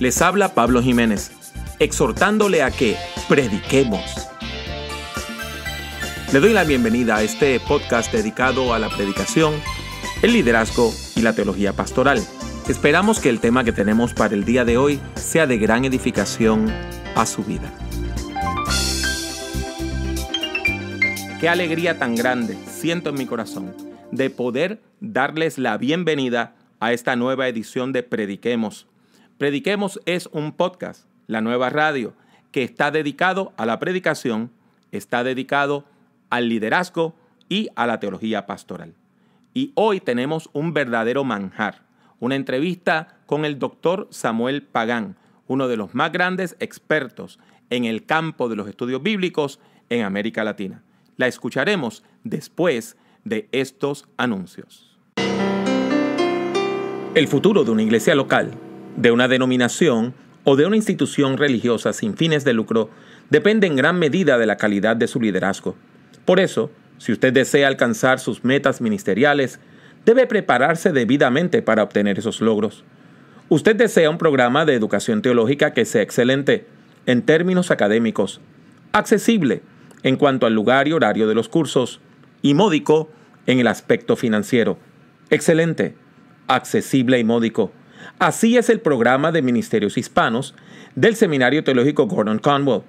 Les habla Pablo Jiménez, exhortándole a que prediquemos. Le doy la bienvenida a este podcast dedicado a la predicación, el liderazgo y la teología pastoral. Esperamos que el tema que tenemos para el día de hoy sea de gran edificación a su vida. Qué alegría tan grande siento en mi corazón de poder darles la bienvenida a esta nueva edición de Prediquemos Prediquemos es un podcast, la nueva radio, que está dedicado a la predicación, está dedicado al liderazgo y a la teología pastoral. Y hoy tenemos un verdadero manjar, una entrevista con el doctor Samuel Pagán, uno de los más grandes expertos en el campo de los estudios bíblicos en América Latina. La escucharemos después de estos anuncios. El futuro de una iglesia local de una denominación o de una institución religiosa sin fines de lucro depende en gran medida de la calidad de su liderazgo. Por eso, si usted desea alcanzar sus metas ministeriales, debe prepararse debidamente para obtener esos logros. Usted desea un programa de educación teológica que sea excelente en términos académicos, accesible en cuanto al lugar y horario de los cursos y módico en el aspecto financiero. Excelente, accesible y módico Así es el programa de Ministerios Hispanos del Seminario Teológico Gordon Conwell.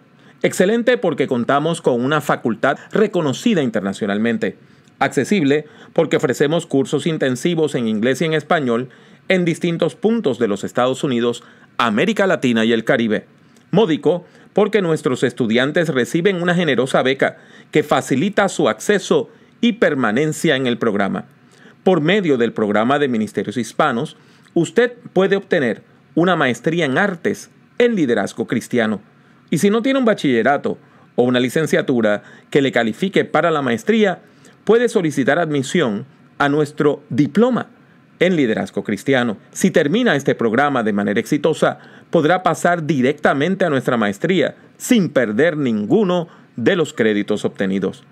Excelente porque contamos con una facultad reconocida internacionalmente. Accesible porque ofrecemos cursos intensivos en inglés y en español en distintos puntos de los Estados Unidos, América Latina y el Caribe. Módico porque nuestros estudiantes reciben una generosa beca que facilita su acceso y permanencia en el programa. Por medio del programa de Ministerios Hispanos, usted puede obtener una maestría en artes en liderazgo cristiano. Y si no tiene un bachillerato o una licenciatura que le califique para la maestría, puede solicitar admisión a nuestro diploma en liderazgo cristiano. Si termina este programa de manera exitosa, podrá pasar directamente a nuestra maestría sin perder ninguno de los créditos obtenidos.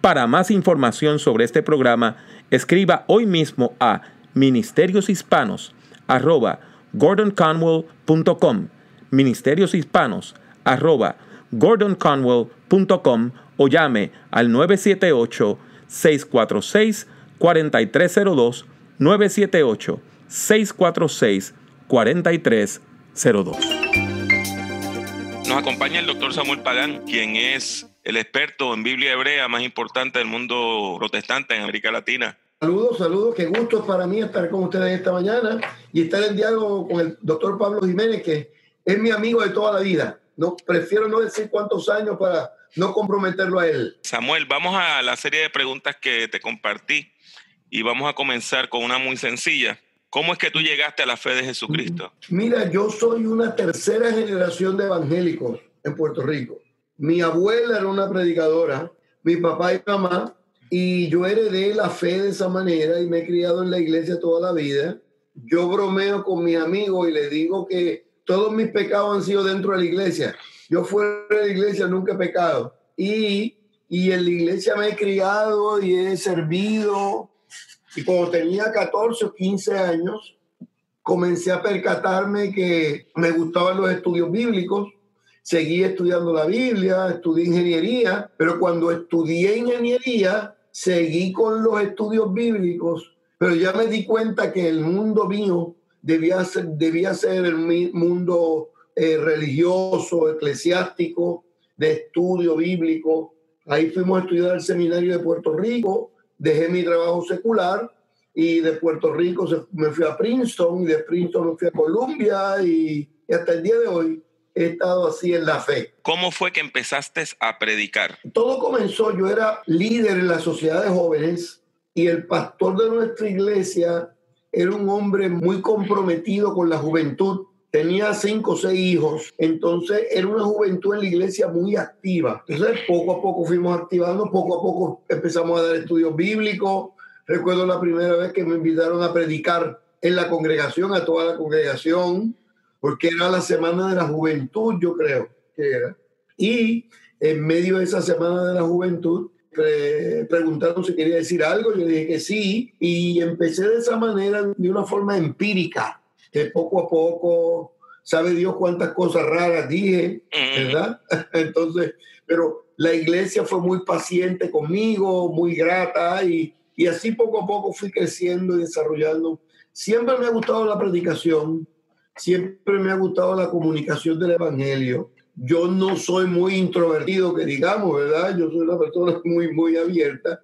Para más información sobre este programa, escriba hoy mismo a Ministerios Hispanos arroba gordonconwell.com, ministerios hispanos arroba gordonconwell.com o llame al 978-646-4302, 978-646-4302. Nos acompaña el doctor Samuel Pagán, quien es el experto en Biblia hebrea más importante del mundo protestante en América Latina. Saludos, saludos, qué gusto para mí estar con ustedes esta mañana y estar en diálogo con el doctor Pablo Jiménez, que es mi amigo de toda la vida. No, prefiero no decir cuántos años para no comprometerlo a él. Samuel, vamos a la serie de preguntas que te compartí y vamos a comenzar con una muy sencilla. ¿Cómo es que tú llegaste a la fe de Jesucristo? Mira, yo soy una tercera generación de evangélicos en Puerto Rico. Mi abuela era una predicadora, mi papá y mamá y yo heredé la fe de esa manera y me he criado en la iglesia toda la vida. Yo bromeo con mis amigos y les digo que todos mis pecados han sido dentro de la iglesia. Yo fuera de la iglesia nunca he pecado. Y, y en la iglesia me he criado y he servido. Y cuando tenía 14 o 15 años, comencé a percatarme que me gustaban los estudios bíblicos. Seguí estudiando la Biblia, estudié ingeniería, pero cuando estudié ingeniería, seguí con los estudios bíblicos, pero ya me di cuenta que el mundo mío debía ser, debía ser el mundo eh, religioso, eclesiástico, de estudio bíblico. Ahí fuimos a estudiar el seminario de Puerto Rico, dejé mi trabajo secular y de Puerto Rico me fui a Princeton y de Princeton me fui a Columbia y hasta el día de hoy he estado así en la fe. ¿Cómo fue que empezaste a predicar? Todo comenzó, yo era líder en la sociedad de jóvenes y el pastor de nuestra iglesia era un hombre muy comprometido con la juventud. Tenía cinco o seis hijos, entonces era una juventud en la iglesia muy activa. Entonces poco a poco fuimos activando, poco a poco empezamos a dar estudios bíblicos. Recuerdo la primera vez que me invitaron a predicar en la congregación, a toda la congregación porque era la semana de la juventud, yo creo que era. Y en medio de esa semana de la juventud, preguntaron si quería decir algo, yo dije que sí, y empecé de esa manera, de una forma empírica, que poco a poco sabe Dios cuántas cosas raras dije, ¿verdad? Entonces, pero la iglesia fue muy paciente conmigo, muy grata y, y así poco a poco fui creciendo y desarrollando. Siempre me ha gustado la predicación, siempre me ha gustado la comunicación del Evangelio. Yo no soy muy introvertido, que digamos, ¿verdad? Yo soy una persona muy, muy abierta.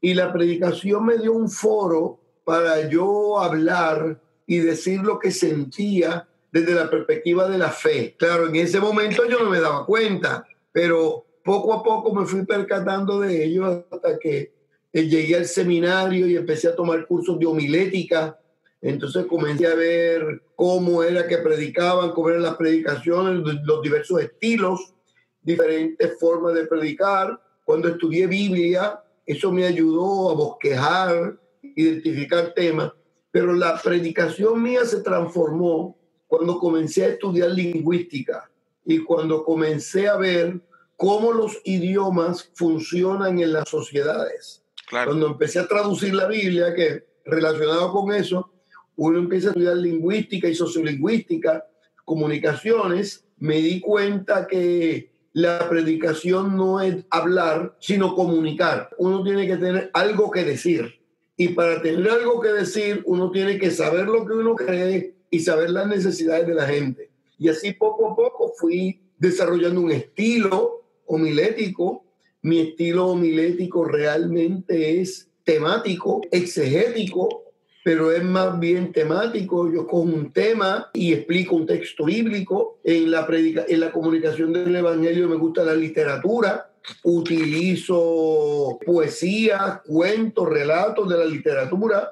Y la predicación me dio un foro para yo hablar y decir lo que sentía desde la perspectiva de la fe. Claro, en ese momento yo no me daba cuenta, pero poco a poco me fui percatando de ello hasta que eh, llegué al seminario y empecé a tomar cursos de homilética. Entonces comencé a ver cómo era que predicaban, cómo eran las predicaciones, los diversos estilos, diferentes formas de predicar. Cuando estudié Biblia, eso me ayudó a bosquejar, identificar temas. Pero la predicación mía se transformó cuando comencé a estudiar lingüística y cuando comencé a ver cómo los idiomas funcionan en las sociedades. Cuando empecé a traducir la Biblia, que relacionado con eso, uno empieza a estudiar lingüística y sociolingüística, comunicaciones, me di cuenta que la predicación no es hablar, sino comunicar. Uno tiene que tener algo que decir. Y para tener algo que decir, uno tiene que saber lo que uno cree y saber las necesidades de la gente. Y así poco a poco fui desarrollando un estilo homilético. Mi estilo homilético realmente es temático, exegético, pero es más bien temático. Yo cojo un tema y explico un texto bíblico. En la, predica, en la comunicación del Evangelio me gusta la literatura. Utilizo poesía, cuentos, relatos de la literatura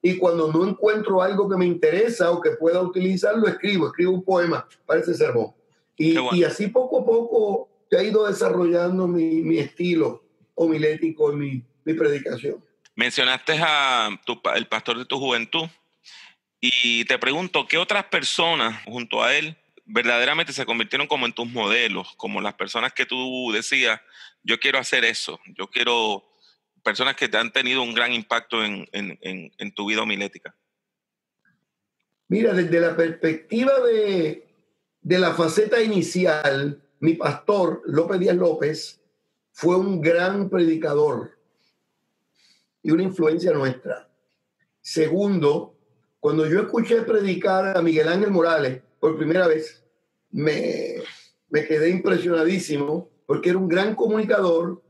y cuando no encuentro algo que me interesa o que pueda utilizar, lo escribo, escribo un poema para ese sermón. Y, y así poco a poco he ido desarrollando mi, mi estilo homilético y mi, mi predicación. Mencionaste a el pastor de tu juventud y te pregunto, ¿qué otras personas junto a él verdaderamente se convirtieron como en tus modelos, como las personas que tú decías, yo quiero hacer eso, yo quiero personas que te han tenido un gran impacto en, en, en, tu vida homilética? Mira, desde la perspectiva de, de la faceta inicial, mi pastor, López Díaz López, fue un gran predicador y una influencia nuestra. Segundo, cuando yo escuché predicar a Miguel Ángel Morales por primera vez, me, me quedé impresionadísimo porque era un gran comunicador,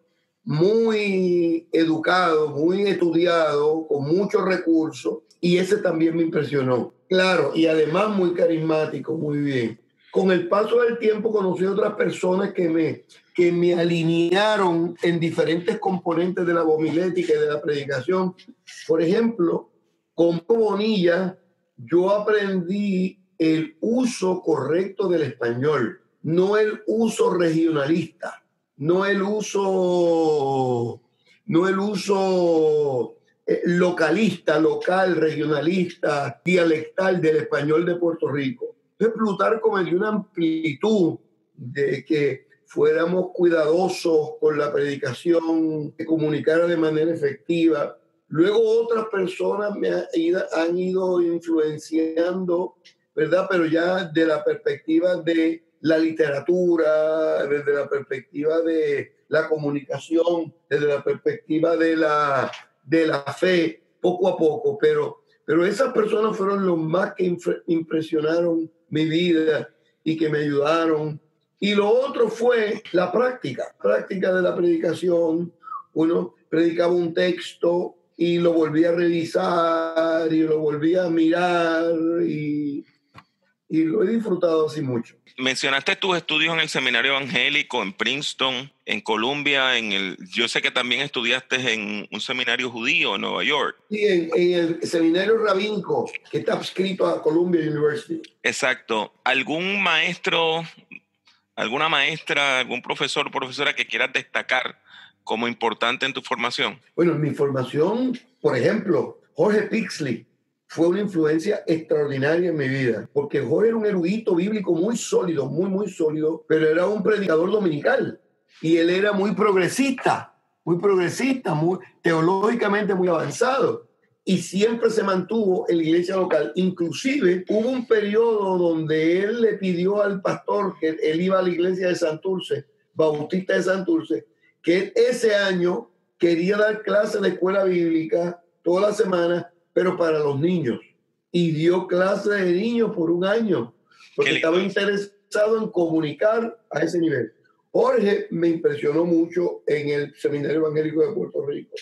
muy educado, muy estudiado, con muchos recursos, y ese también me impresionó. Claro, y además muy carismático, muy bien. Con el paso del tiempo conocí otras personas que me, que me alinearon en diferentes componentes de la homilética y de la predicación. Por ejemplo, con Bonilla yo aprendí el uso correcto del español, no el uso regionalista no el uso, no el uso eh, localista, local, regionalista, dialectal del español de Puerto Rico. Entonces Plutarco me una amplitud de que fuéramos cuidadosos con la predicación, que comunicara de manera efectiva. Luego otras personas me han ido influenciando, ¿verdad? Pero ya de la perspectiva de la literatura, desde la perspectiva de la comunicación, desde la perspectiva de la, de la fe, poco a poco, pero, pero esas personas fueron los más que impresionaron mi vida y que me ayudaron. Y lo otro fue la práctica, práctica de la predicación. Uno predicaba un texto y lo volvía a revisar y lo volvía a mirar y y lo he disfrutado así mucho. Mencionaste tus estudios en el seminario evangélico en Princeton, en Columbia, en el, yo sé que también estudiaste en un seminario judío en Nueva York. Sí, en, el seminario rabínico que está adscrito a Columbia University. Exacto. ¿Algún maestro, alguna maestra, algún profesor o profesora que quieras destacar como importante en tu formación? Bueno, en mi formación, por ejemplo, Jorge Pixley fue una influencia extraordinaria en mi vida, porque Jorge era un erudito bíblico muy sólido, muy, muy sólido, pero era un predicador dominical y él era muy progresista, muy progresista, teológicamente muy avanzado. y siempre se mantuvo en la iglesia local. Inclusive hubo un periodo donde él le pidió al pastor que él iba a la iglesia de Santurce, Bautista de Santurce, que ese año quería dar clases de escuela bíblica toda la semana, pero para los niños. Y dio clases de niños por un año, porque estaba interesado en comunicar a ese nivel. Jorge me impresionó mucho en el Seminario Evangélico de Puerto Rico.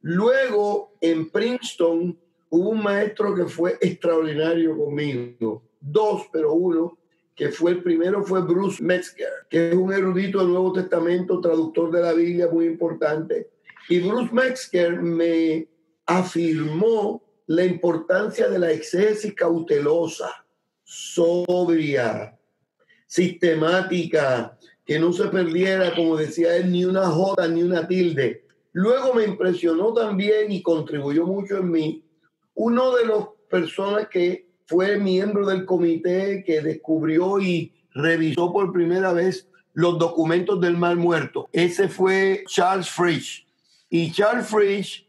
Luego, en Princeton, hubo un maestro que fue extraordinario conmigo. Dos, pero uno, que fue el primero, fue Bruce Metzger, que es un erudito del Nuevo Testamento, traductor de la Biblia muy importante. Y Bruce Metzger me afirmó la importancia de la exégesis cautelosa, sobria, sistemática, que no se perdiera, como decía él, ni una jota ni una tilde Luego me impresionó también y contribuyó mucho en mí uno de las personas que fue miembro del comité que descubrió y revisó por primera vez los documentos del mal muerto. Ese fue Charles Frisch. Y Charles Frisch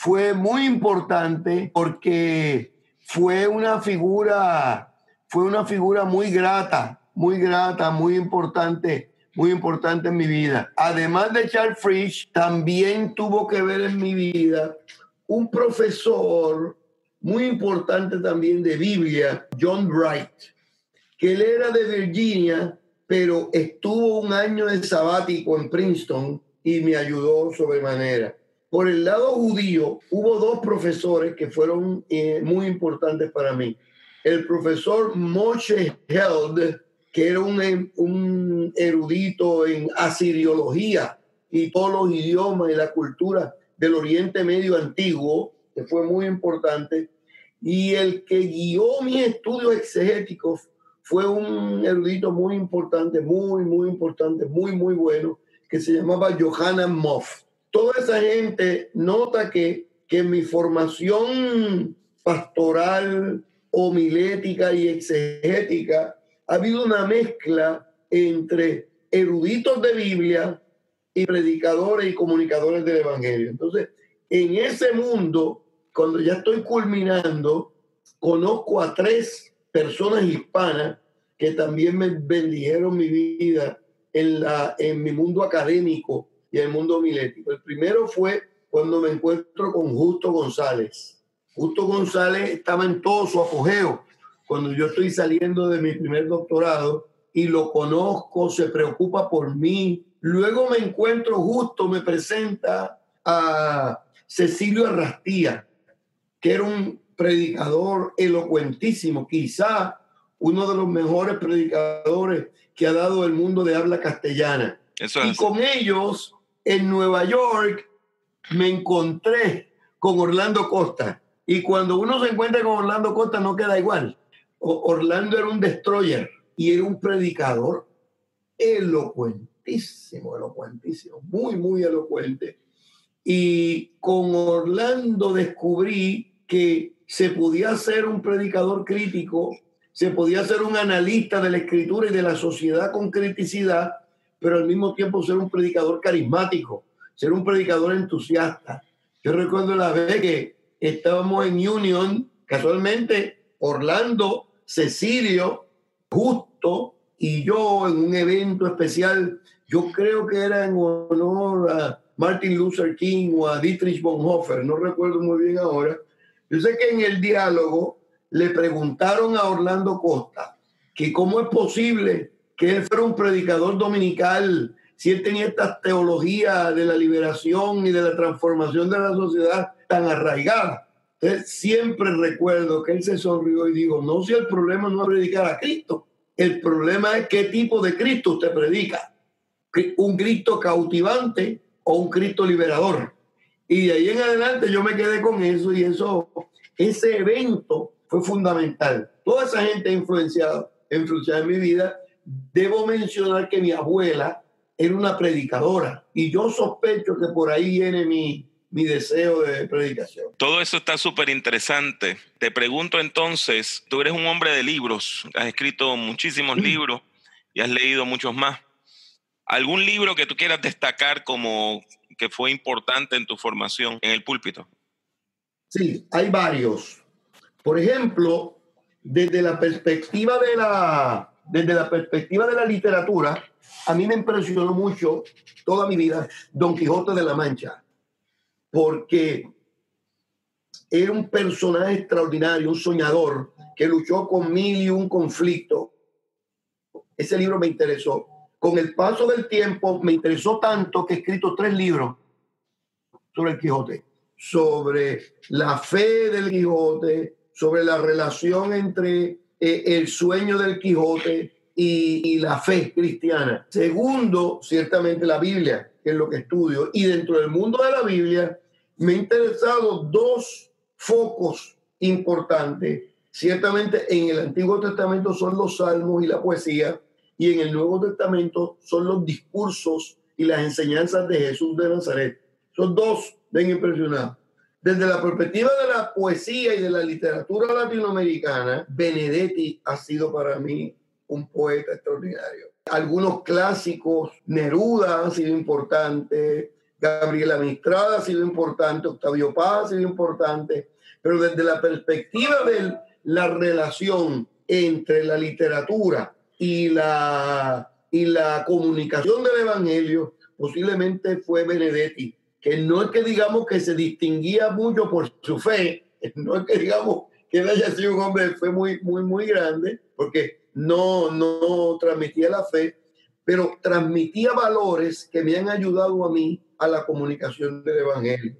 fue muy importante porque fue una figura, fue una figura muy grata, muy grata, muy importante muy importante en mi vida. Además de Charles Frisch, también tuvo que ver en mi vida un profesor muy importante también de Biblia, John Bright, que él era de Virginia, pero estuvo un año de sabático en Princeton y me ayudó sobremanera. Por el lado judío, hubo dos profesores que fueron eh, muy importantes para mí. El profesor Moshe Held, que era un, un erudito en asiriología y todos los idiomas y la cultura del Oriente Medio antiguo, que fue muy importante, y el que guió mis estudios exegéticos fue un erudito muy importante, muy, muy importante, muy, muy bueno, que se llamaba Johanna Moff. Toda esa gente nota que, que mi formación pastoral, homilética y exegética ha habido una mezcla entre eruditos de Biblia y predicadores y comunicadores del Evangelio. Entonces, en ese mundo, cuando ya estoy culminando, conozco a tres personas hispanas que también me bendijeron mi vida en, la, en mi mundo académico y el mundo milético. El primero fue cuando me encuentro con Justo González. Justo González estaba en todo su apogeo cuando yo estoy saliendo de mi primer doctorado y lo conozco, se preocupa por mí. Luego me encuentro justo, me presenta a Cecilio Arrastía, que era un predicador elocuentísimo, quizá uno de los mejores predicadores que ha dado el mundo de habla castellana. y con ellos, en Nueva York, me encontré con Orlando Costa. Y cuando uno se encuentra con Orlando Costa, no queda igual. Orlando era un destroyer y era un predicador elocuentísimo, elocuentísimo, muy, muy elocuente. Y con Orlando descubrí que se podía ser un predicador crítico, se podía ser un analista de la escritura y de la sociedad con criticidad, pero al mismo tiempo ser un predicador carismático, ser un predicador entusiasta. Yo recuerdo la vez que estábamos en Union, casualmente Orlando Cecilio, Justo y yo en un evento especial, yo creo que era en honor a Martin Luther King o a Dietrich Bonhoeffer, no recuerdo muy bien ahora. Yo sé que en el diálogo le preguntaron a Orlando Costa que cómo es posible que él fuera un predicador dominical si él tenía esta teología de la liberación y de la transformación de la sociedad tan arraigada. Entonces, siempre recuerdo que él se sonrió y dijo, no si el problema no es predicar a Cristo, el problema es qué tipo de Cristo usted predica. Un Cristo cautivante o un Cristo liberador. Y de ahí en adelante yo me quedé con eso y eso, ese evento fue fundamental. Toda esa gente ha influenciado, influenciado en mi vida. Debo mencionar que mi abuela era una predicadora y yo sospecho que por ahí viene mi, mi deseo de predicación. Todo eso está súper interesante. Te pregunto entonces, tú eres un hombre de libros, has escrito muchísimos libros y has leído muchos más. ¿Algún libro que tú quieras destacar como que fue importante en tu formación en el púlpito? Sí, hay varios. Por ejemplo, desde la perspectiva de la, desde la perspectiva de la literatura, a mí me impresionó mucho toda mi vida Don Quijote de la Mancha, porque era un personaje extraordinario, un soñador que luchó con mil y un conflicto. Ese libro me interesó. Con el paso del tiempo me interesó tanto que he escrito tres libros sobre el Quijote, sobre la fe del Quijote, sobre la relación entre eh, el sueño del Quijote y, la fe cristiana. Segundo, ciertamente la Biblia, que es lo que estudio. Y dentro del mundo de la Biblia me han interesado dos focos importantes. Ciertamente en el Antiguo Testamento son los salmos y la poesía, y en el Nuevo Testamento son los discursos y las enseñanzas de Jesús de Nazaret. Son dos, ven impresionados. Desde la perspectiva de la poesía y de la literatura latinoamericana, Benedetti ha sido para mí un poeta extraordinario. Algunos clásicos, Neruda ha sido importante, Gabriela Mistrada ha sido importante, Octavio Paz ha sido importante, pero desde la perspectiva de la relación entre la literatura y la, y la comunicación del Evangelio, posiblemente fue Benedetti que no es que digamos que se distinguía mucho por su fe, no es que digamos que él haya sido un hombre fue muy, muy, muy grande, porque no, no transmitía la fe, pero transmitía valores que me han ayudado a mí a la comunicación del Evangelio.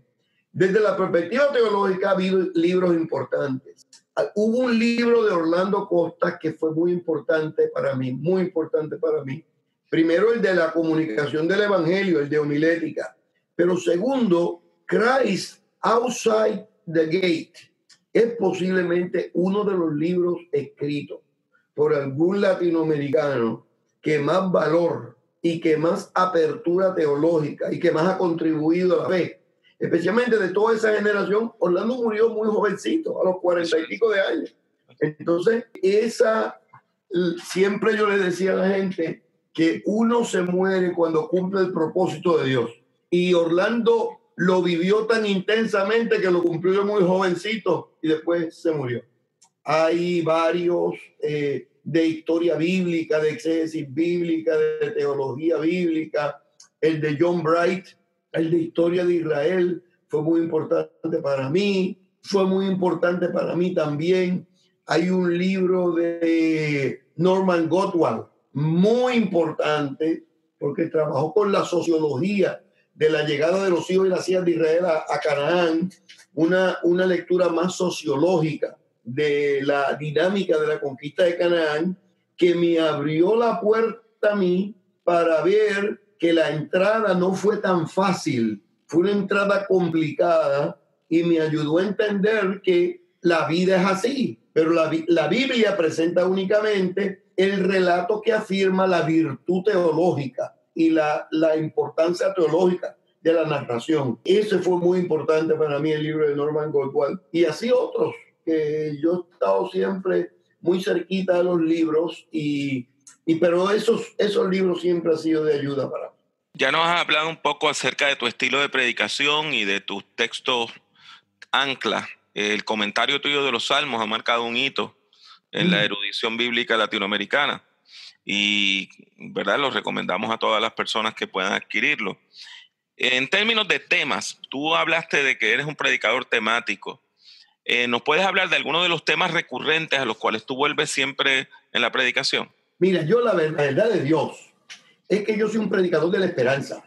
Desde la perspectiva teológica ha habido libros importantes. Hubo un libro de Orlando Costa que fue muy importante para mí, muy importante para mí. Primero el de la comunicación del Evangelio, el de homilética pero segundo, Christ Outside the Gate es posiblemente uno de los libros escritos por algún latinoamericano que más valor y que más apertura teológica y que más ha contribuido a la fe. Especialmente de toda esa generación, Orlando murió muy jovencito, a los cuarenta y pico de años. Entonces, esa, siempre yo le decía a la gente que uno se muere cuando cumple el propósito de Dios y Orlando lo vivió tan intensamente que lo cumplió muy jovencito y después se murió. Hay varios eh, de historia bíblica, de exégesis bíblica, de teología bíblica. El de John Bright, el de historia de Israel, fue muy importante para mí. Fue muy importante para mí también. Hay un libro de Norman Gottwald, muy importante, porque trabajó con la sociología de la llegada de los hijos y las hijas de Israel a, Canaán, una, una lectura más sociológica de la dinámica de la conquista de Canaán, que me abrió la puerta a mí para ver que la entrada no fue tan fácil, fue una entrada complicada y me ayudó a entender que la vida es así, pero la, la Biblia presenta únicamente el relato que afirma la virtud teológica y la, la importancia teológica de la narración. Ese fue muy importante para mí el libro de Norman Goldwald. Y así otros, que yo he estado siempre muy cerquita de los libros, y, y pero esos, esos libros siempre han sido de ayuda para mí. Ya nos has hablado un poco acerca de tu estilo de predicación y de tus textos ancla. El comentario tuyo de los salmos ha marcado un hito en la erudición bíblica latinoamericana y verdad los recomendamos a todas las personas que puedan adquirirlo. En términos de temas, tú hablaste de que eres un predicador temático. Eh, ¿Nos puedes hablar de algunos de los temas recurrentes a los cuales tú vuelves siempre en la predicación? Mira, yo la verdad de Dios es que yo soy un predicador de la esperanza.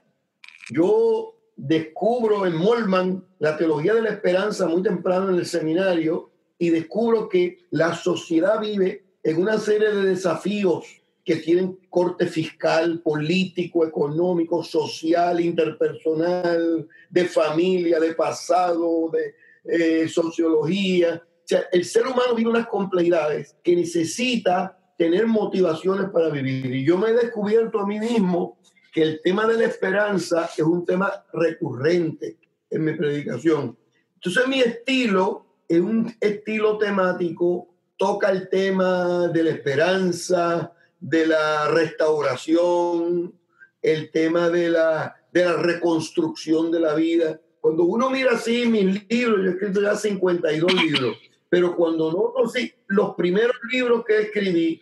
Yo descubro en Molman la teología de la esperanza muy temprano en el seminario y descubro que la sociedad vive en una serie de desafíos que tienen corte fiscal, político, económico, social, interpersonal, de familia, de pasado, de eh, sociología. O sea, el ser humano vive unas complejidades que necesita tener motivaciones para vivir. Y yo me he descubierto a mí mismo que el tema de la esperanza es un tema recurrente en mi predicación. Entonces mi estilo es un estilo temático, toca el tema de la esperanza, de la restauración, el tema de la, de la reconstrucción de la vida. cuando uno mira así mis libros, yo he escrito ya 52 libros, pero cuando noto sí, los primeros libros que escribí,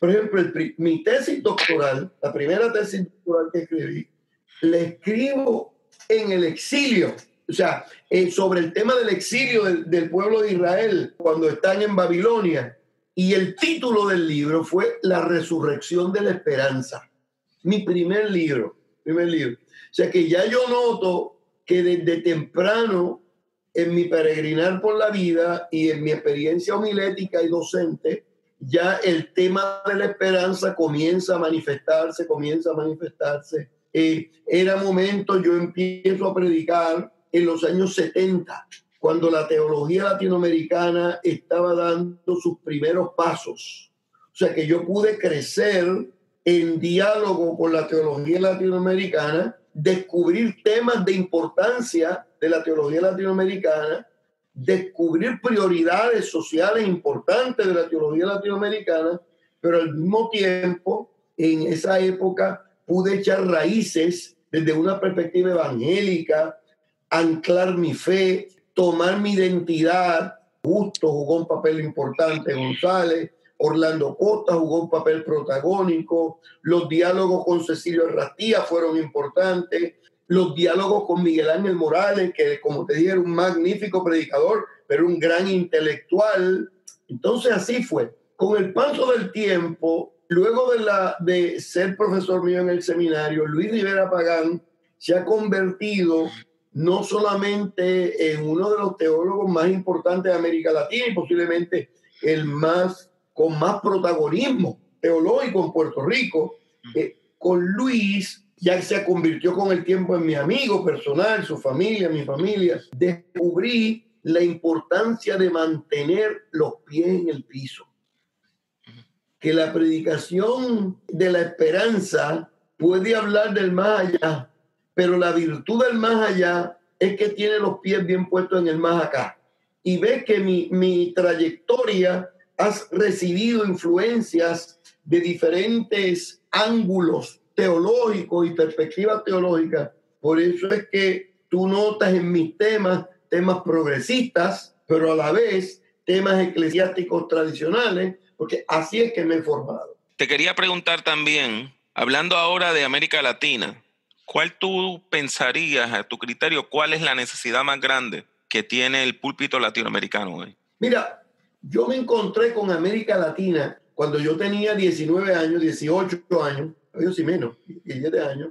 por ejemplo, mi tesis doctoral, la primera tesis doctoral que escribí, la escribo en el exilio. O sea, eh, sobre el tema del exilio del, del, pueblo de Israel cuando están en Babilonia. Y el título del libro fue La resurrección de la esperanza. Mi primer libro, primer libro. O sea que ya yo noto que desde temprano en mi peregrinar por la vida y en mi experiencia homilética y docente, ya el tema de la esperanza comienza a manifestarse, comienza a manifestarse. Eh, era momento, yo empiezo a predicar en los años 70, cuando la teología latinoamericana estaba dando sus primeros pasos. O sea que yo pude crecer en diálogo con la teología latinoamericana, descubrir temas de importancia de la teología latinoamericana, descubrir prioridades sociales importantes de la teología latinoamericana, pero al mismo tiempo, en esa época, pude echar raíces desde una perspectiva evangélica, anclar mi fe, tomar mi identidad. Justo jugó un papel importante, González, Orlando Costa jugó un papel protagónico, los diálogos con Cecilio Rastía fueron importantes, los diálogos con Miguel Ángel Morales, que como te dije era un magnífico predicador, pero un gran intelectual. Entonces así fue. Con el paso del tiempo, luego de, la, de ser profesor mío en el seminario, Luis Rivera Pagán se ha convertido no solamente en uno de los teólogos más importantes de América Latina y posiblemente el más con más protagonismo teológico en Puerto Rico, eh, con Luis ya se convirtió con el tiempo en mi amigo personal, su familia, mi familia. Descubrí la importancia de mantener los pies en el piso. Que la predicación de la esperanza puede hablar del más allá, pero la virtud del más allá es que tiene los pies bien puestos en el más acá. Y ve que mi, mi trayectoria has recibido influencias de diferentes ángulos teológicos y perspectivas teológicas. Por eso es que tú notas en mis temas temas progresistas, pero a la vez temas eclesiásticos tradicionales, porque así es que me he formado. Te quería preguntar también, hablando ahora de América Latina, ¿cuál tú pensarías, a tu criterio, cuál es la necesidad más grande que tiene el púlpito latinoamericano hoy? Mira, yo me encontré con América Latina cuando yo tenía 19 años, 18 años, yo sí menos, 17 años,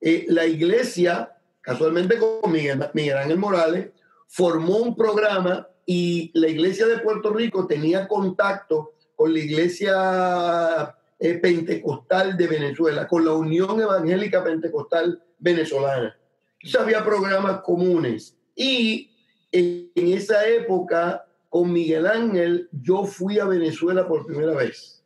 eh, la iglesia, casualmente con Miguel, Miguel Ángel Morales, formó un programa y la iglesia de Puerto Rico tenía contacto con la iglesia eh, pentecostal de Venezuela, con la Unión Evangélica Pentecostal Venezolana. Entonces había programas comunes. Y en, en esa época, con Miguel Ángel, yo fui a Venezuela por primera vez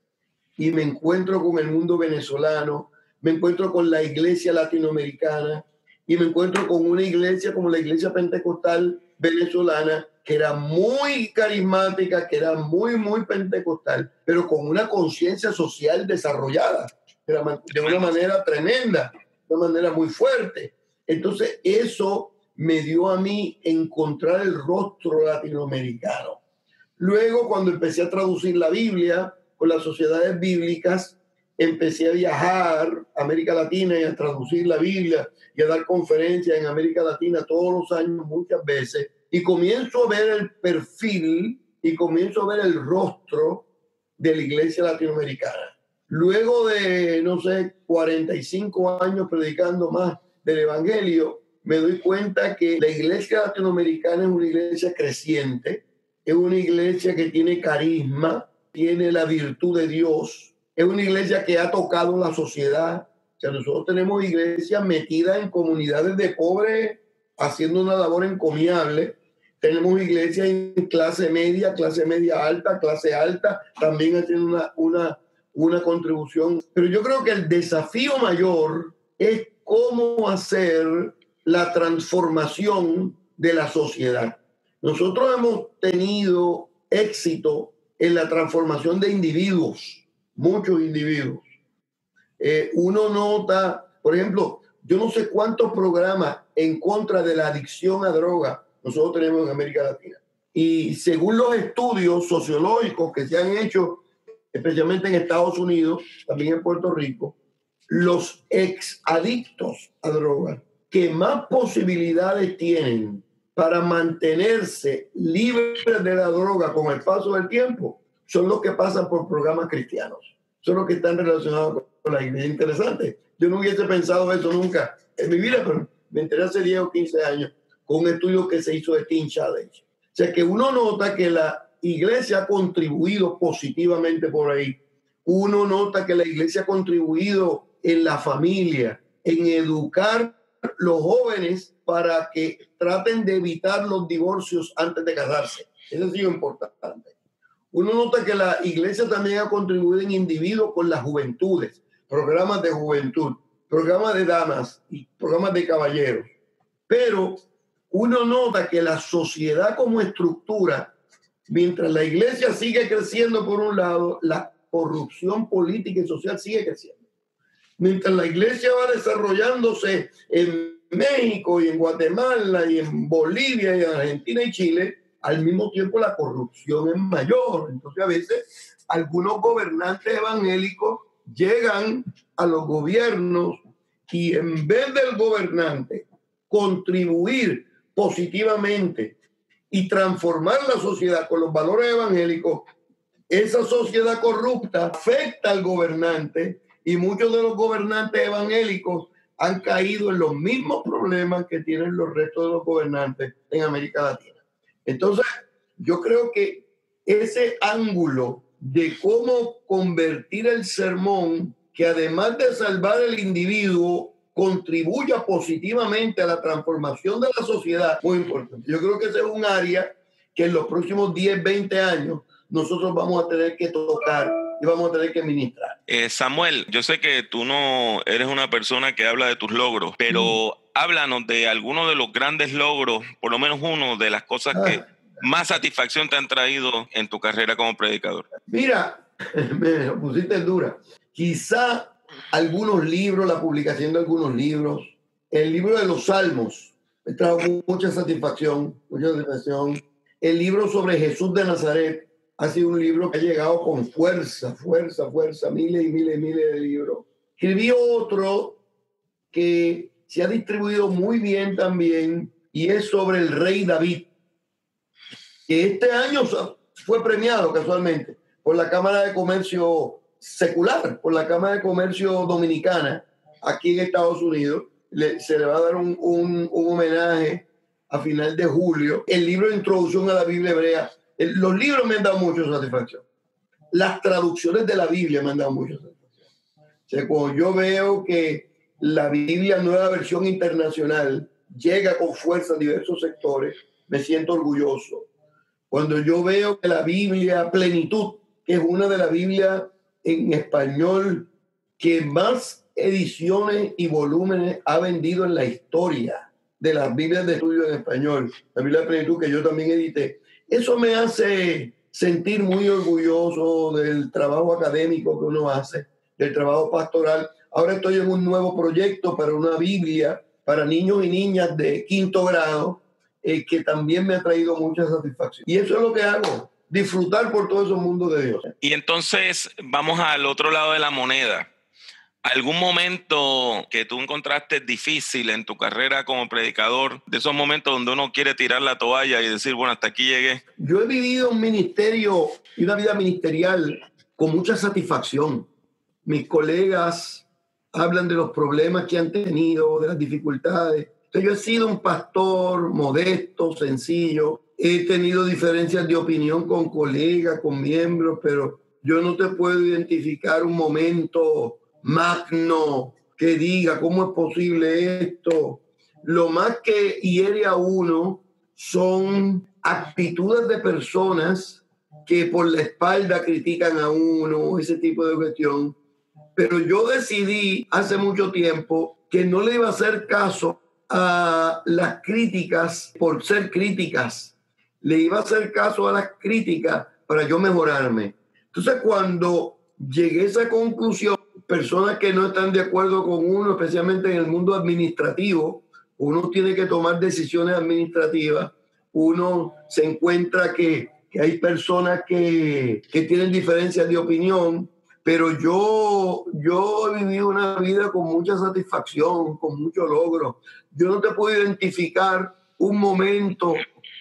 y me encuentro con el mundo venezolano, me encuentro con la iglesia latinoamericana y me encuentro con una iglesia como la iglesia pentecostal venezolana que era muy carismática, que era muy, muy pentecostal, pero con una conciencia social desarrollada, de una manera tremenda, de una manera muy fuerte. Entonces eso me dio a mí encontrar el rostro latinoamericano. Luego, cuando empecé a traducir la Biblia, con las sociedades bíblicas, empecé a viajar a América Latina y a traducir la Biblia y a dar conferencias en América Latina todos los años, muchas veces, y comienzo a ver el perfil y comienzo a ver el rostro de la iglesia latinoamericana. Luego de, no sé, 45 años predicando más del Evangelio, me doy cuenta que la iglesia latinoamericana es una iglesia creciente, es una iglesia que tiene carisma, tiene la virtud de Dios. Es una iglesia que ha tocado la sociedad. O sea, nosotros tenemos iglesias metidas en comunidades de pobres haciendo una labor encomiable. Tenemos iglesias en clase media, clase media alta, clase alta, también haciendo una, una, una contribución. Pero yo creo que el desafío mayor es cómo hacer la transformación de la sociedad. Nosotros hemos tenido éxito en la transformación de individuos, muchos individuos. Eh, uno nota, por ejemplo, yo no sé cuántos programas en contra de la adicción a droga nosotros tenemos en América Latina. Y según los estudios sociológicos que se han hecho, especialmente en Estados Unidos, también en Puerto Rico, los ex adictos a drogas que más posibilidades tienen para mantenerse libres de la droga con el paso del tiempo son los que pasan por programas cristianos. Son los que están relacionados la iglesia. Interesante. Yo no hubiese pensado eso nunca en mi vida, pero me enteré hace 10 o 15 años con un estudio que se hizo de Teen Challenge. O sea que uno nota que la iglesia ha contribuido positivamente por ahí. Uno nota que la iglesia ha contribuido en la familia, en educar los jóvenes para que traten de evitar los divorcios antes de casarse. Eso ha sido importante. Uno nota que la iglesia también ha contribuido en individuos con las juventudes, programas de juventud, programas de damas y programas de caballeros. Pero uno nota que la sociedad como estructura, mientras la iglesia sigue creciendo por un lado, la corrupción política y social sigue creciendo mientras la iglesia va desarrollándose en México y en Guatemala y en Bolivia y en Argentina y Chile, al mismo tiempo la corrupción es mayor. Entonces a veces algunos gobernantes evangélicos llegan a los gobiernos y en vez del gobernante contribuir positivamente y transformar la sociedad con los valores evangélicos, esa sociedad corrupta afecta al gobernante y muchos de los gobernantes evangélicos han caído en los mismos problemas que tienen los restos de los gobernantes en América Latina. Entonces, yo creo que ese ángulo de cómo convertir el sermón, que además de salvar el individuo, contribuya positivamente a la transformación de la sociedad, muy importante. Yo creo que ese es un área que en los próximos 10, 20 años nosotros vamos a tener que tocar y vamos a tener que ministrar. Eh, Samuel, yo sé que tú no eres una persona que habla de tus logros, pero mm. háblanos de algunos de los grandes logros, por lo menos uno de las cosas que ah. Más satisfacción te han traído en tu carrera como predicador. Mira, me pusiste dura. Quizá algunos libros, la publicación de algunos libros, el libro de los Salmos, me trajo mucha satisfacción, mucha satisfacción. El libro sobre Jesús de Nazaret, ha sido un libro que ha llegado con fuerza, fuerza, fuerza, miles y miles y miles de libros. Escribí otro que se ha distribuido muy bien también y es sobre el rey David, que este año fue premiado casualmente por la Cámara de Comercio secular, por la Cámara de Comercio Dominicana, aquí en Estados Unidos. se le va a dar un, un, un homenaje a final de julio. El libro de introducción a la Biblia hebrea los libros me han dado mucha satisfacción. Las traducciones de la Biblia me han dado mucha satisfacción. cuando yo veo que la Biblia, nueva versión internacional, llega con fuerza a diversos sectores, me siento orgulloso. Cuando yo veo que la Biblia Plenitud, que es una de las Biblias en español que más ediciones y volúmenes ha vendido en la historia de las Biblias de estudio en español, la Biblia Plenitud que yo también edité, eso me hace sentir muy orgulloso del trabajo académico que uno hace, del trabajo pastoral. Ahora estoy en un nuevo proyecto para una Biblia para niños y niñas de quinto grado, eh, que también me ha traído mucha satisfacción. Y eso es lo que hago, disfrutar por todo ese mundo de Dios. Y entonces vamos al otro lado de la moneda. ¿Algún momento que tú encontraste difícil en tu carrera como predicador, de esos momentos donde uno quiere tirar la toalla y decir, bueno, hasta aquí llegué? Yo he vivido un ministerio y una vida ministerial con mucha satisfacción. Mis colegas hablan de los problemas que han tenido, de las dificultades. Yo he sido un pastor modesto, sencillo. He tenido diferencias de opinión con colegas, con miembros, pero yo no te puedo identificar un momento magno que diga cómo es posible esto. Lo más que hiere a uno son actitudes de personas que por la espalda critican a uno, ese tipo de cuestión. Pero yo decidí hace mucho tiempo que no le iba a hacer caso a las críticas por ser críticas. Le iba a hacer caso a las críticas para yo mejorarme. Entonces cuando llegué a esa conclusión, personas que no están de acuerdo con uno, especialmente en el mundo administrativo. Uno tiene que tomar decisiones administrativas. Uno se encuentra que, que hay personas que, que tienen diferencias de opinión pero yo, yo vivido una vida con mucha satisfacción, con mucho logro. Yo no te puedo identificar un momento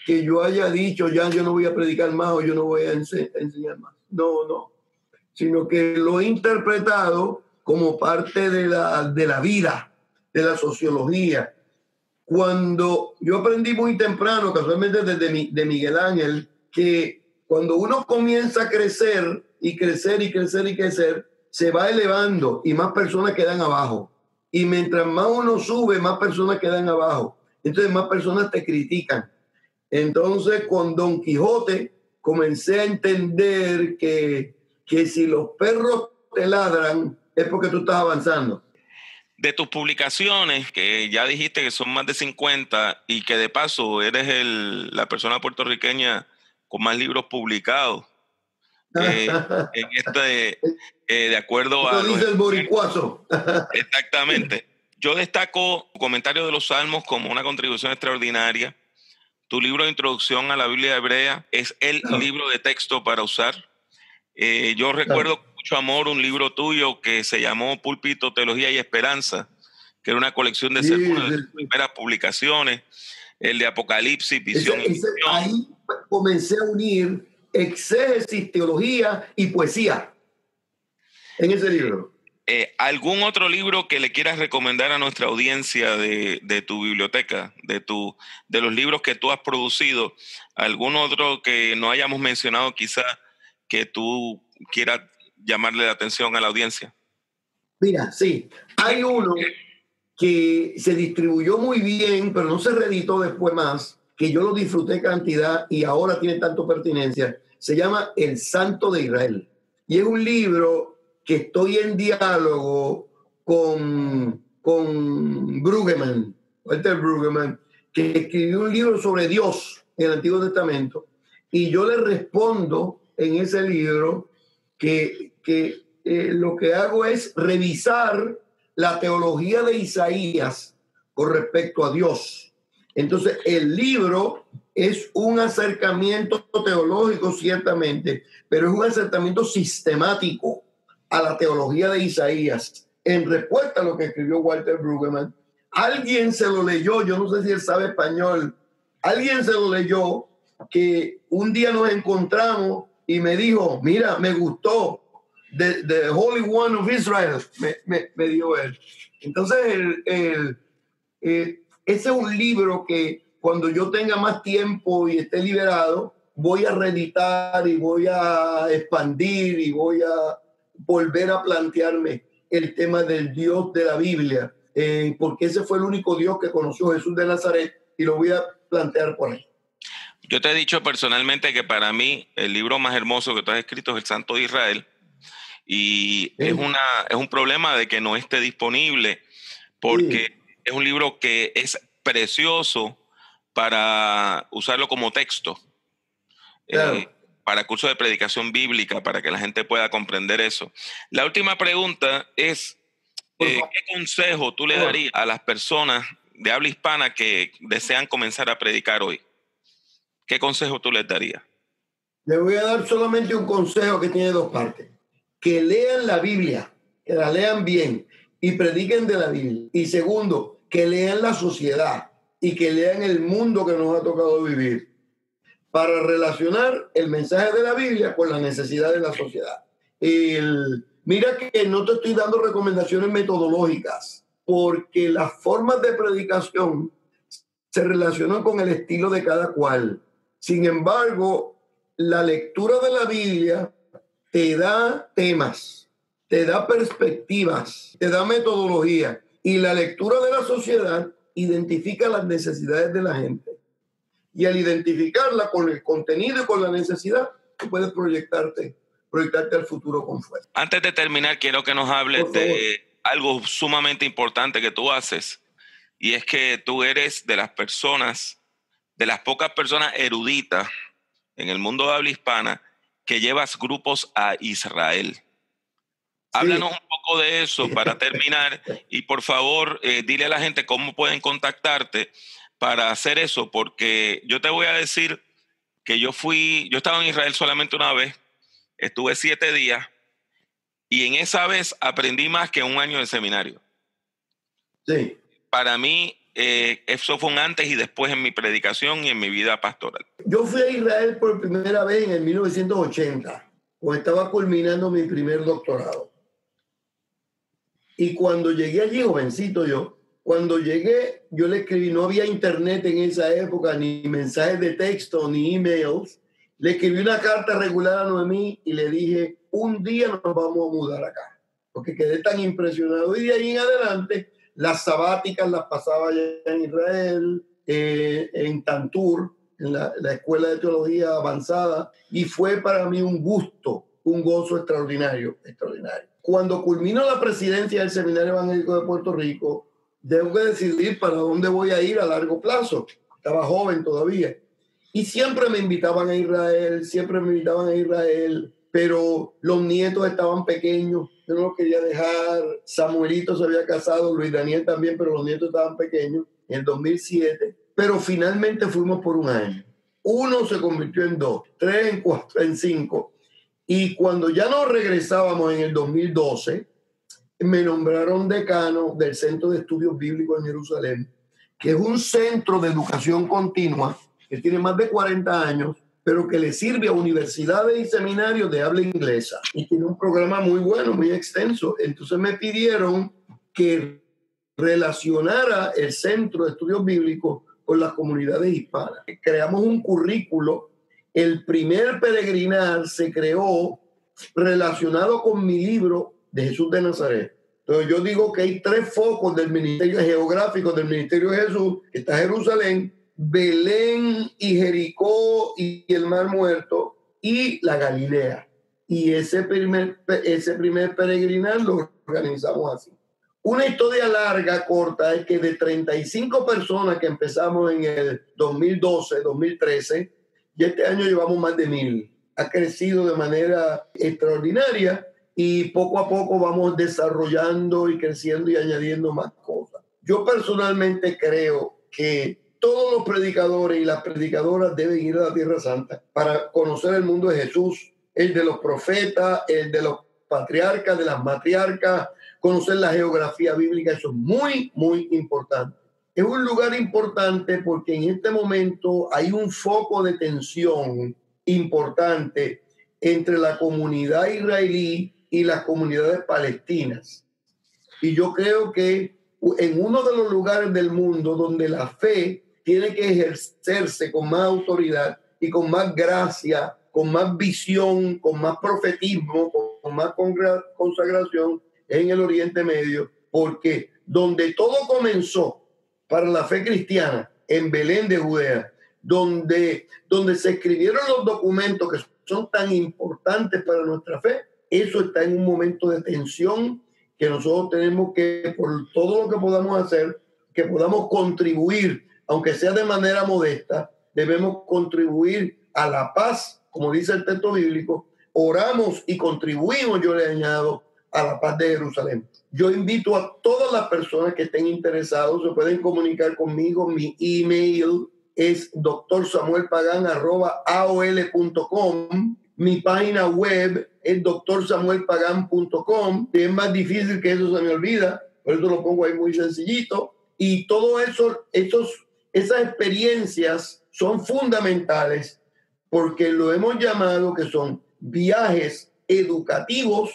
que yo haya dicho, ya yo no voy a predicar más o yo no voy a enseñar más. No, no. Sino que lo he interpretado como parte de la, de la vida, de la sociología. Cuando yo aprendí muy temprano, casualmente desde de Miguel Ángel, que cuando uno comienza a crecer y crecer y crecer y crecer, se va elevando y más personas quedan abajo. Y mientras más uno sube, más personas quedan abajo. Entonces más personas te critican. Entonces, con Don Quijote comencé a entender que, que si los perros te ladran, es porque tú estás avanzando. De tus publicaciones, que ya dijiste que son más de 50 y que de paso eres el, la persona puertorriqueña con más libros publicados. Eh, en este, eh, de acuerdo a... Dice el boricuazo. Exactamente. Yo destaco comentario de los Salmos como una contribución extraordinaria tu libro de introducción a la Biblia hebrea es el libro de texto para usar. Eh, yo recuerdo con mucho amor un libro tuyo que se llamó Púlpito, Teología y Esperanza, que era una colección de, de primeras publicaciones, el de Apocalipsis, Visión y Visión. Ahí comencé a unir exégesis, teología y poesía en ese libro. Eh, ¿Algún otro libro que le quieras recomendar a nuestra audiencia de, tu biblioteca, de, tu, de los libros que tú has producido? ¿Algún otro que no hayamos mencionado quizá que tú quieras llamarle la atención a la audiencia? Mira, sí, hay uno que se distribuyó muy bien, pero no se reeditó después más, que yo lo disfruté cantidad y ahora tiene tanto pertinencia. Se llama El Santo de Israel. Y es un libro que estoy en diálogo con, con Brueggemann, Walter Brueggemann, que escribió un libro sobre Dios en el Antiguo Testamento, y yo le respondo en ese libro que, que eh, lo que hago es revisar la teología de Isaías con respecto a Dios. Entonces, el libro es un acercamiento teológico, ciertamente, pero es un acercamiento sistemático a la teología de Isaías en respuesta a lo que escribió Walter Brueggemann. Alguien se lo leyó, yo no sé si él sabe español, alguien se lo leyó que un día nos encontramos y me dijo, mira, me gustó, The, Holy One of Israel, me, me, dio él. Entonces, el, el, eh, ese es un libro que cuando yo tenga más tiempo y esté liberado, voy a reeditar y voy a expandir y voy a volver a plantearme el tema del Dios de la Biblia, eh, porque ese fue el único Dios que conoció Jesús de Nazaret y lo voy a plantear por ahí. Yo te he dicho personalmente que para mí el libro más hermoso que tú has escrito es El Santo de Israel y es, una, es un problema de que no esté disponible porque es un libro que es precioso para usarlo como texto. Claro. Eh, para cursos de predicación bíblica, para que la gente pueda comprender eso. La última pregunta es, eh, ¿qué consejo tú le darías a las personas de habla hispana que desean comenzar a predicar hoy? ¿Qué consejo tú les darías? Le voy a dar solamente un consejo que tiene dos partes. Que lean la Biblia, que la lean bien y prediquen de la Biblia. Y segundo, que lean la sociedad y que lean el mundo que nos ha tocado vivir para relacionar el mensaje de la Biblia con la necesidad de la sociedad. El, mira que no te estoy dando recomendaciones metodológicas, porque las formas de predicación se relacionan con el estilo de cada cual. Sin embargo, la lectura de la Biblia te da temas, te da perspectivas, te da metodología y la lectura de la sociedad identifica las necesidades de la gente y al identificarla con el contenido y con la necesidad, tú puedes proyectarte, proyectarte al futuro con fuerza. Antes de terminar, quiero que nos hables de algo sumamente importante que tú haces, y es que tú eres de las personas, de las pocas personas eruditas en el mundo de habla hispana que llevas grupos a Israel. Háblanos un poco de eso para terminar y por favor eh, dile a la gente cómo pueden contactarte para hacer eso, porque yo te voy a decir que yo fui, yo estaba en Israel solamente una vez, estuve siete días y en esa vez aprendí más que un año de seminario. Sí. Para mí, eh, eso fue un antes y después en mi predicación y en mi vida pastoral. Yo fui a Israel por primera vez en el 1980, cuando estaba culminando mi primer doctorado. Y cuando llegué allí, jovencito yo, cuando llegué, yo le escribí, no había internet en esa época, ni mensajes de texto, ni emails. Le escribí una carta regular a Noemí y le dije, un día nos vamos a mudar acá, porque quedé tan impresionado. Y de ahí en adelante, las sabáticas las pasaba allá en Israel, eh, en Tantur, en la, la escuela de teología avanzada, y fue para mí un gusto, un gozo extraordinario, extraordinario cuando culmino la presidencia del Seminario Evangélico de Puerto Rico, debo decidir para dónde voy a ir a largo plazo. Estaba joven todavía. Y siempre me invitaban a Israel, siempre me invitaban a Israel, pero los nietos estaban pequeños, yo no los quería dejar. Samuelito se había casado, Luis Daniel también, pero los nietos estaban pequeños en el 2007. Pero finalmente fuimos por un año. Uno se convirtió en dos, tres en cuatro, en cinco. Y cuando ya nos regresábamos en el 2012, me nombraron decano del Centro de Estudios Bíblicos en Jerusalén, que es un centro de educación continua que tiene más de 40 años, pero que le sirve a universidades y seminarios de habla inglesa. Y tiene un programa muy bueno, muy extenso. Entonces me pidieron que relacionara el Centro de Estudios Bíblicos con las comunidades hispanas. Creamos un currículo el primer peregrinar se creó relacionado con mi libro de Jesús de Nazaret. Entonces yo digo que hay tres focos del ministerio geográfico del ministerio de Jesús, está Jerusalén, Belén y Jericó y el Mar Muerto y la Galilea. Y ese primer, ese primer peregrinar lo organizamos así. Una historia larga, corta, es que de 35 personas que empezamos en el 2012, 2013, y este año llevamos más de mil. Ha crecido de manera extraordinaria y poco a poco vamos desarrollando y creciendo y añadiendo más cosas. Yo personalmente creo que todos los predicadores y las predicadoras deben ir a la Tierra Santa para conocer el mundo de Jesús, el de los profetas, el de los patriarcas, de las matriarcas, conocer la geografía bíblica, eso es muy, muy importante. Es un lugar importante porque en este momento hay un foco de tensión importante entre la comunidad israelí y las comunidades palestinas. Y yo creo que en uno de los lugares del mundo donde la fe tiene que ejercerse con más autoridad y con más gracia, con más visión, con más profetismo, con más consagración, en el Oriente Medio, porque donde todo comenzó para la fe cristiana en Belén de Judea, donde, donde se escribieron los documentos que son tan importantes para nuestra fe, eso está en un momento de tensión que nosotros tenemos que, por todo lo que podamos hacer, que podamos contribuir, aunque sea de manera modesta, debemos contribuir a la paz, como dice el texto bíblico, oramos y contribuimos, yo le añado, a la paz de Jerusalén. Yo invito a todas las personas que estén interesados, se pueden comunicar conmigo. Mi email es doctorsamuelpagan.aol.com. Mi página web es doctorsamuelpagan.com. Es más difícil que eso se me olvida, por eso lo pongo ahí muy sencillito. Y todo eso, esos, esas experiencias son fundamentales porque lo hemos llamado que son viajes educativos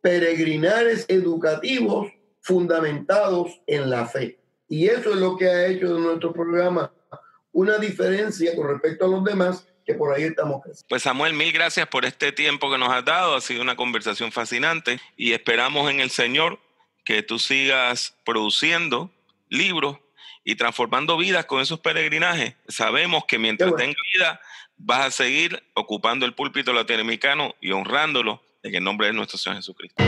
peregrinares educativos fundamentados en la fe. Y eso es lo que ha hecho de nuestro programa una diferencia con respecto a los demás que por ahí estamos creciendo. Pues Samuel, mil gracias por este tiempo que nos has dado. Ha sido una conversación fascinante y esperamos en el Señor que tú sigas produciendo libros y transformando vidas con esos peregrinajes. Sabemos que mientras tenga vida vas a seguir ocupando el púlpito latinoamericano y honrándolo en el nombre de nuestro Señor Jesucristo.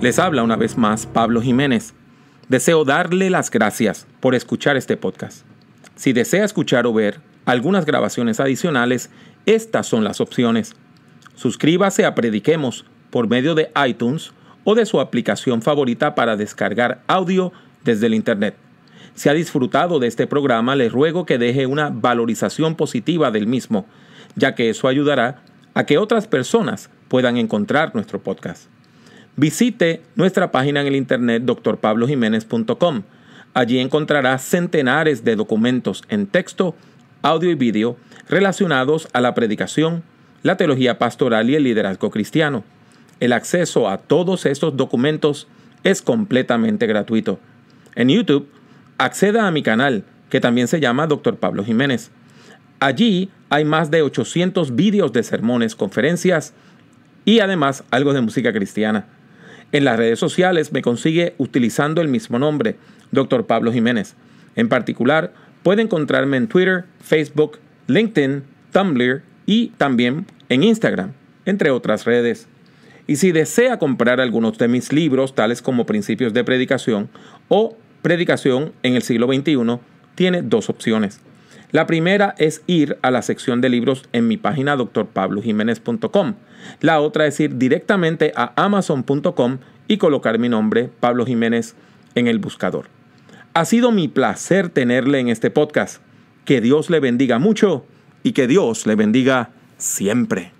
Les habla una vez más Pablo Jiménez. Deseo darle las gracias por escuchar este podcast. Si desea escuchar o ver algunas grabaciones adicionales, estas son las opciones. Suscríbase a Prediquemos por medio de iTunes o de su aplicación favorita para descargar audio desde el Internet. Si ha disfrutado de este programa, le ruego que deje una valorización positiva del mismo, ya que eso ayudará a que otras personas puedan encontrar nuestro podcast. Visite nuestra página en el internet drpablojiménez.com. Allí encontrará centenares de documentos en texto, audio y vídeo relacionados a la predicación, la teología pastoral y el liderazgo cristiano. El acceso a todos estos documentos es completamente gratuito. En YouTube, acceda a mi canal, que también se llama Dr. Pablo Jiménez. Allí hay más de 800 vídeos de sermones, conferencias y además algo de música cristiana. En las redes sociales me consigue utilizando el mismo nombre, Dr. Pablo Jiménez. En particular, puede encontrarme en Twitter, Facebook, LinkedIn, Tumblr y también en Instagram, entre otras redes. Y si desea comprar algunos de mis libros, tales como Principios de Predicación o Predicación en el siglo XXI, tiene dos opciones. La primera es ir a la sección de libros en mi página drpablojiménez.com. La otra es ir directamente a amazon.com y colocar mi nombre, Pablo Jiménez, en el buscador. Ha sido mi placer tenerle en este podcast. Que Dios le bendiga mucho y que Dios le bendiga siempre.